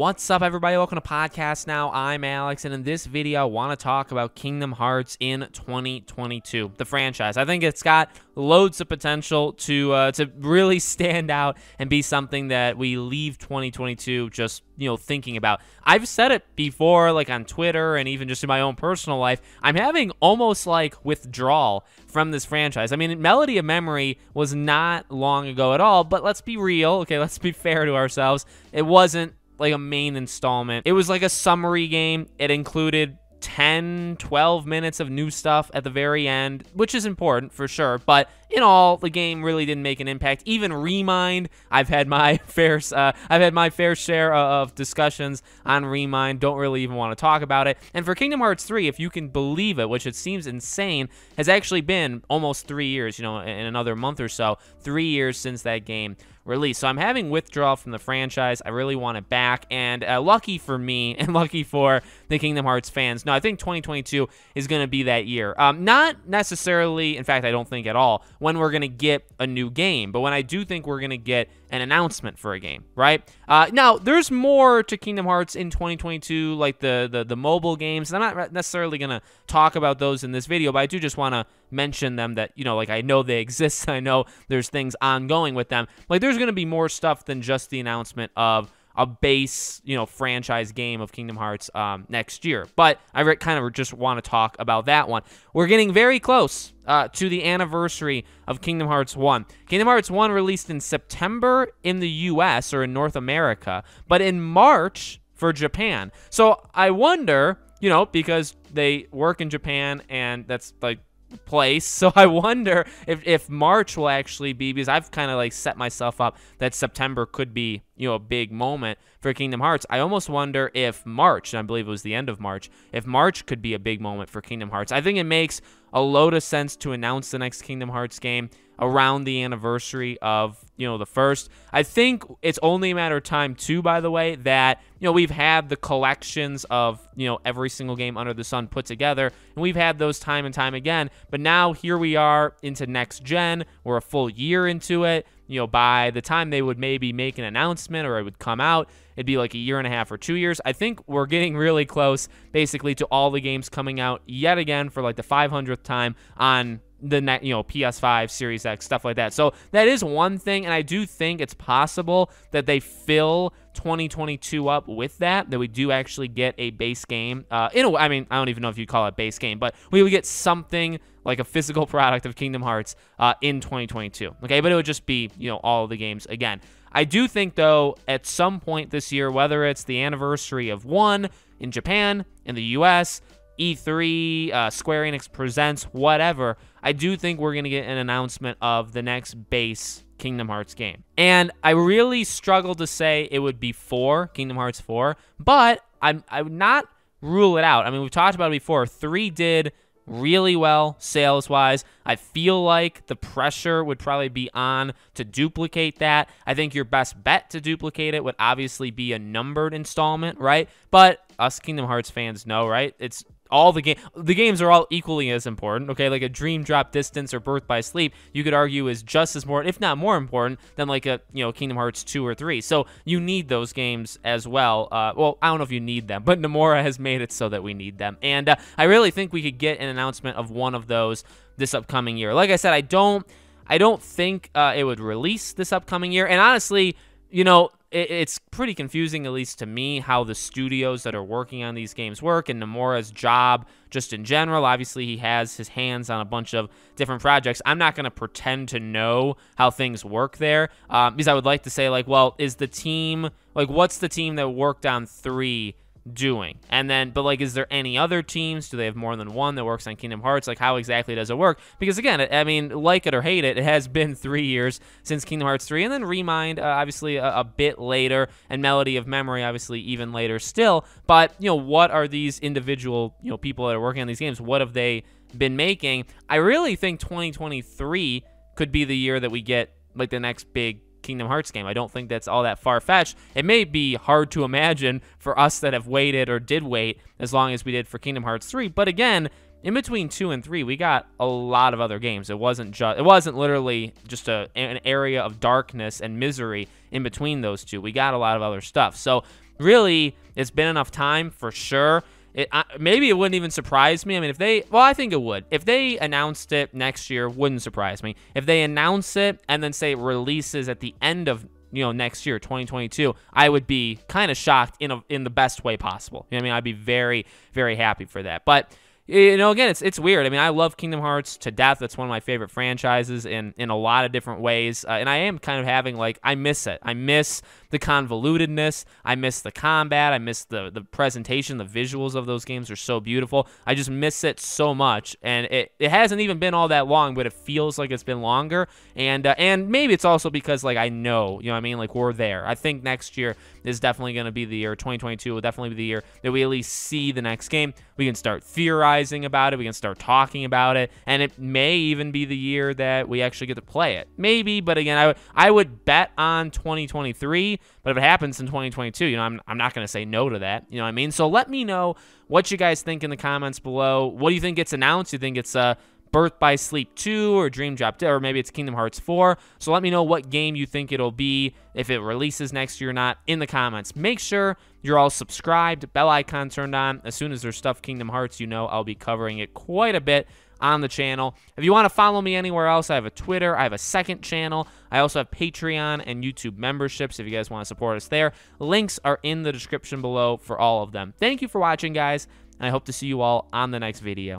What's up, everybody? Welcome to Podcast Now. I'm Alex, and in this video, I want to talk about Kingdom Hearts in 2022, the franchise. I think it's got loads of potential to uh, to really stand out and be something that we leave 2022 just you know thinking about. I've said it before, like on Twitter and even just in my own personal life. I'm having almost like withdrawal from this franchise. I mean, Melody of Memory was not long ago at all, but let's be real. Okay, let's be fair to ourselves. It wasn't like a main installment. It was like a summary game. It included 10, 12 minutes of new stuff at the very end, which is important for sure. But in all, the game really didn't make an impact. Even Remind, I've had my fair, uh, I've had my fair share of discussions on Remind. Don't really even want to talk about it. And for Kingdom Hearts 3, if you can believe it, which it seems insane, has actually been almost three years. You know, in another month or so, three years since that game release. So I'm having withdrawal from the franchise. I really want it back. And uh, lucky for me and lucky for the Kingdom Hearts fans, no, I think 2022 is going to be that year. Um, not necessarily, in fact, I don't think at all, when we're going to get a new game, but when I do think we're going to get an announcement for a game, right? Uh, now, there's more to Kingdom Hearts in 2022, like the, the, the mobile games. I'm not necessarily going to talk about those in this video, but I do just want to mention them that, you know, like I know they exist. I know there's things ongoing with them. Like there's going to be more stuff than just the announcement of a base, you know, franchise game of Kingdom Hearts um, next year. But I kind of just want to talk about that one. We're getting very close uh, to the anniversary of Kingdom Hearts 1. Kingdom Hearts 1 released in September in the US or in North America, but in March for Japan. So I wonder, you know, because they work in Japan and that's like place. So I wonder if, if March will actually be because I've kind of like set myself up that September could be, you know, a big moment for Kingdom Hearts. I almost wonder if March, I believe it was the end of March, if March could be a big moment for Kingdom Hearts. I think it makes a load of sense to announce the next Kingdom Hearts game around the anniversary of you know the first. I think it's only a matter of time too. By the way, that you know we've had the collections of you know every single game under the sun put together, and we've had those time and time again. But now here we are into next gen. We're a full year into it. You know, by the time they would maybe make an announcement or it would come out, it'd be like a year and a half or two years. I think we're getting really close, basically, to all the games coming out yet again for like the 500th time on the net, you know, PS5, Series X, stuff like that. So that is one thing, and I do think it's possible that they fill 2022 up with that. That we do actually get a base game. Uh, in a, I mean, I don't even know if you call it base game, but we would get something like a physical product of Kingdom Hearts uh, in 2022. Okay, but it would just be you know all the games again. I do think though, at some point this year, whether it's the anniversary of one in Japan, in the U.S. E3, uh, Square Enix presents, whatever, I do think we're going to get an announcement of the next base Kingdom Hearts game. And I really struggle to say it would be 4, Kingdom Hearts 4, but I'm, I would not rule it out. I mean, we've talked about it before. 3 did really well sales wise. I feel like the pressure would probably be on to duplicate that. I think your best bet to duplicate it would obviously be a numbered installment, right? But us Kingdom Hearts fans know, right? It's all the game the games are all equally as important okay? Like a dream drop distance or birth by sleep you could argue is just as important if not more important than like a you know kingdom hearts 2 or 3 so you need those games as well uh, well i don't know if you need them but Nomura has made it so that we need them. And uh, i really think we could get an announcement of one of those this upcoming year. Like i said i don't i don't think uh, it would release this upcoming year. And honestly you know it, it's pretty confusing, at least to me, how the studios that are working on these games work and Nomura's job just in general. Obviously, he has his hands on a bunch of different projects. I'm not going to pretend to know how things work there um, because I would like to say, like, well, is the team, like, what's the team that worked on three? Doing? And then, but like, is there any other teams? Do they have more than one that works on Kingdom Hearts? Like, how exactly does it work? Because again, I mean, like it or hate it, it has been three years since Kingdom Hearts 3, and then Remind, uh, obviously, a, a, bit later, and Melody of Memory, obviously, even later still. But, you know, what are these individual, you know, people that are working on these games? What have they been making? I really think 2023 could be the year that we get, like, the next big Kingdom Hearts game. I don't think that's all that far fetched. It may be hard to imagine for us that have waited or did wait as long as we did for Kingdom Hearts 3, but again, in between two and three, we got a lot of other games. It wasn't just it wasn't literally just a an area of darkness and misery in between those two. We got a lot of other stuff. So really, it's been enough time for sure. It, uh, maybe it wouldn't even surprise me. I mean, if they, well, I think it would. If they announced it next year, wouldn't surprise me. If they announce it and then say it releases at the end of you know next year 2022 i would be kind of shocked in a in the best way possible you know i mean i'd be very very happy for that but you know, again, it's it's weird. I mean, I love Kingdom Hearts to death. That's one of my favorite franchises in in a lot of different ways. Uh, and I am kind of having like I miss it. I miss the convolutedness. I miss the combat. I miss the the presentation. The visuals of those games are so beautiful. I just miss it so much. And it, it hasn't even been all that long, but it feels like it's been longer. And uh, and maybe it's also because like I know, you know, what I mean, like we're there. I think next year is definitely going to be the year. 2022 will definitely be the year that we at least see the next game. We can start theorizing about it. We can start talking about it, and it may even be the year that we actually get to play it. Maybe, but again, I I would bet on 2023. But if it happens in 2022, you know, I'm I'm not going to say no to that. You know what I mean? So let me know what you guys think in the comments below. What do you think gets announced? You think it's uh Birth by Sleep 2 or Dream Drop, or maybe it's Kingdom Hearts 4. So let me know what game you think it'll be, if it releases next year or not, in the comments. Make sure you're all subscribed, bell icon turned on. As soon as there's stuff Kingdom Hearts, you know I'll be covering it quite a bit on the channel. If you want to follow me anywhere else, I have a Twitter, I have a second channel. I also have Patreon and YouTube memberships if you guys want to support us there. Links are in the description below for all of them. Thank you for watching, guys, and I hope to see you all on the next video.